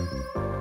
Mm-hmm.